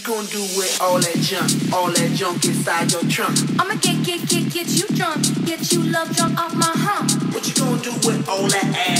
you gonna do with all that junk, all that junk inside your trunk? I'ma get, get, get, get you drunk, get you love drunk off my hump. What you gonna do with all that ass,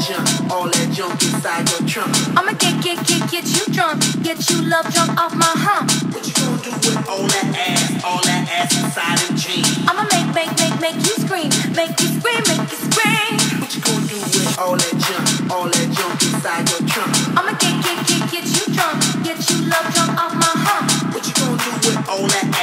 junk, all that junk inside your trunk. I'ma get, get, get, get you drunk, get you love drunk off my hump. What you gonna do with all that ass, all that ass inside them jeans? I'ma make, make, make, make you scream, make you scream, make you scream. What you gonna do with all that junk, all that junk inside your trunk? I'ma get, get, get, get you drunk, get you love drunk off my hump. What you gonna do with all that ass,